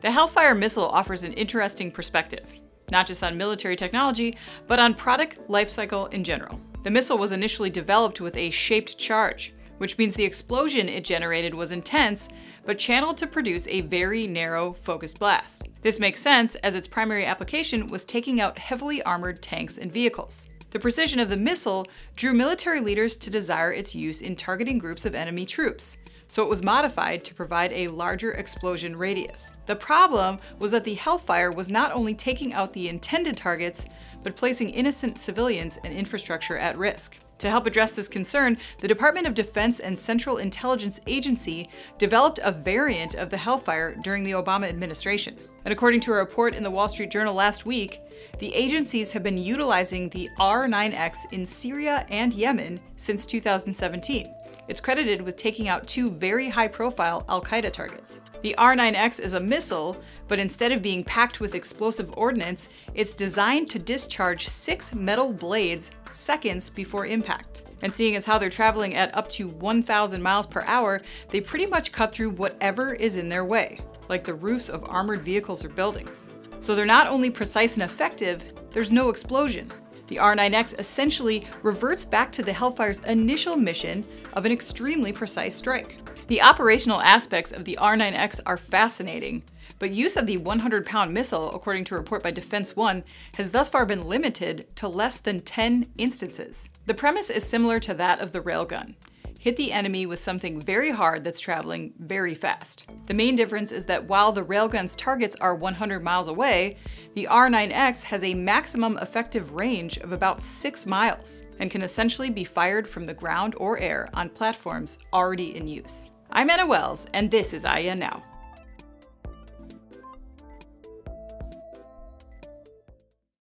The Hellfire missile offers an interesting perspective, not just on military technology, but on product lifecycle in general. The missile was initially developed with a shaped charge, which means the explosion it generated was intense, but channeled to produce a very narrow, focused blast. This makes sense as its primary application was taking out heavily armored tanks and vehicles. The precision of the missile drew military leaders to desire its use in targeting groups of enemy troops, so it was modified to provide a larger explosion radius. The problem was that the Hellfire was not only taking out the intended targets, but placing innocent civilians and infrastructure at risk. To help address this concern, the Department of Defense and Central Intelligence Agency developed a variant of the Hellfire during the Obama administration. And according to a report in the Wall Street Journal last week, the agencies have been utilizing the R9X in Syria and Yemen since 2017. It's credited with taking out two very high profile Al Qaeda targets. The R9X is a missile, but instead of being packed with explosive ordnance, it's designed to discharge six metal blades seconds before impact. And seeing as how they're traveling at up to 1,000 miles per hour, they pretty much cut through whatever is in their way, like the roofs of armored vehicles or buildings. So they're not only precise and effective, there's no explosion. The R9X essentially reverts back to the Hellfire's initial mission of an extremely precise strike. The operational aspects of the R9X are fascinating, but use of the 100 pound missile, according to a report by Defense One, has thus far been limited to less than 10 instances. The premise is similar to that of the railgun hit the enemy with something very hard that's traveling very fast. The main difference is that while the railgun's targets are 100 miles away, the R9X has a maximum effective range of about 6 miles and can essentially be fired from the ground or air on platforms already in use. I'm Anna Wells, and this is IEN Now.